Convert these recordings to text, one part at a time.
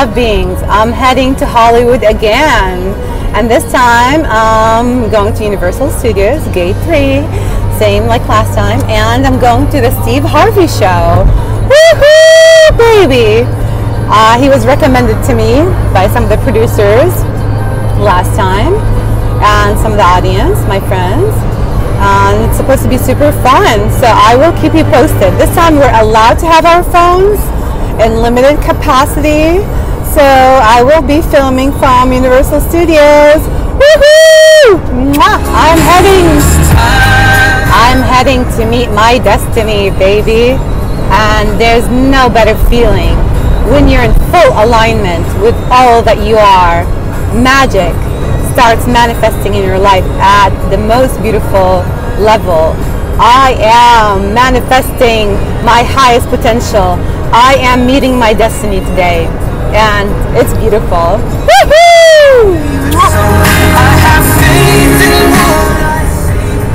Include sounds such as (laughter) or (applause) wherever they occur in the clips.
love beings. I'm heading to Hollywood again. And this time, I'm going to Universal Studios, Gate 3, same like last time. And I'm going to the Steve Harvey Show. Woohoo, baby! Uh, he was recommended to me by some of the producers last time and some of the audience, my friends. And it's supposed to be super fun, so I will keep you posted. This time we're allowed to have our phones in limited capacity, so I will be filming from Universal Studios. Woohoo! I'm heading. I'm heading to meet my destiny, baby. And there's no better feeling when you're in full alignment with all that you are. Magic starts manifesting in your life at the most beautiful level. I am manifesting my highest potential. I am meeting my destiny today, and it's beautiful.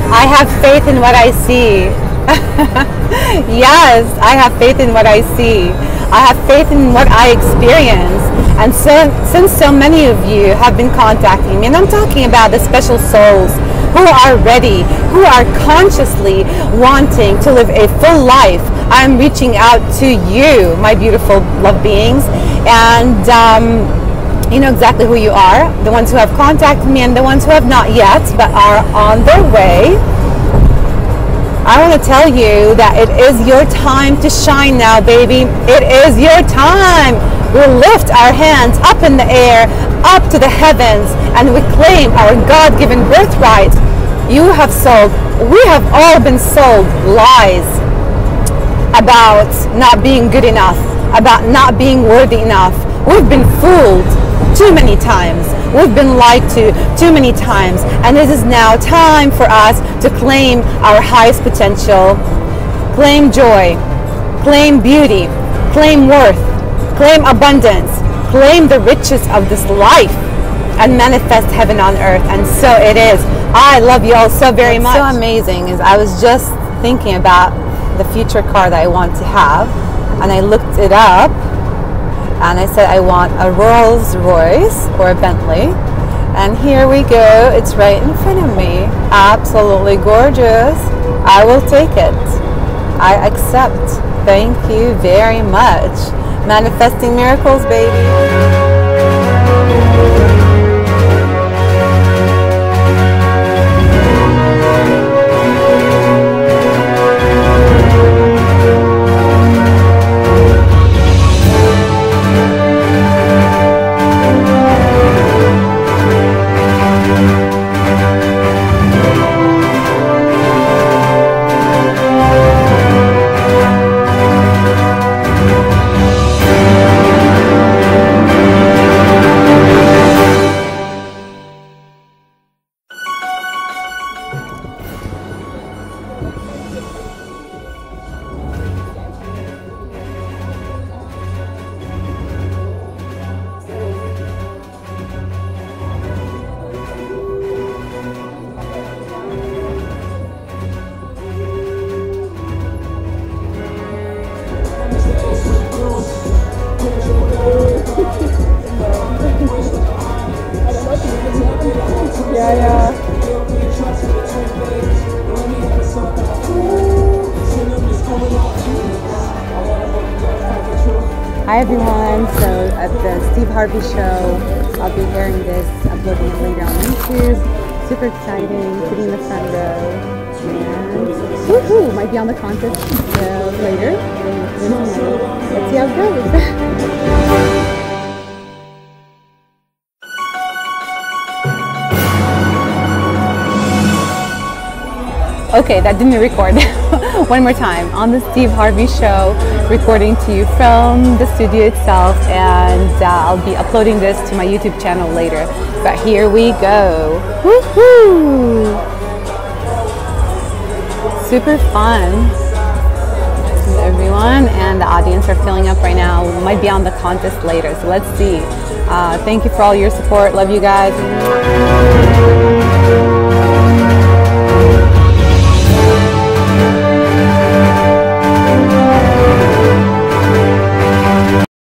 I have faith in what I see. (laughs) yes, I have faith in what I see. I have faith in what I experience. And so, since so many of you have been contacting me, and I'm talking about the special souls who are ready, who are consciously wanting to live a full life, I'm reaching out to you, my beautiful love beings, and um, you know exactly who you are. The ones who have contacted me and the ones who have not yet, but are on their way. I want to tell you that it is your time to shine now, baby. It is your time. We lift our hands up in the air, up to the heavens, and we claim our God given birthright. You have sold, we have all been sold lies about not being good enough, about not being worthy enough. We've been fooled too many times. We've been lied to too many times. And it is now time for us to claim our highest potential, claim joy, claim beauty, claim worth, claim abundance, claim the riches of this life, and manifest heaven on earth. And so it is. I love you all so very What's much. so amazing is I was just thinking about the future car that I want to have, and I looked it up and I said I want a Rolls Royce or a Bentley. And here we go, it's right in front of me. Absolutely gorgeous. I will take it. I accept. Thank you very much. Manifesting miracles, baby. Hi everyone, so at the Steve Harvey show, I'll be airing this, uploading it later on YouTube. Super exciting, sitting in the front row. And woohoo, might be on the contest uh, later. Let's see how it goes. (laughs) Okay, that didn't record. (laughs) One more time. On the Steve Harvey Show, recording to you from the studio itself, and uh, I'll be uploading this to my YouTube channel later. But here we go. Woohoo! Super fun. Everyone and the audience are filling up right now. We might be on the contest later, so let's see. Uh, thank you for all your support. Love you guys.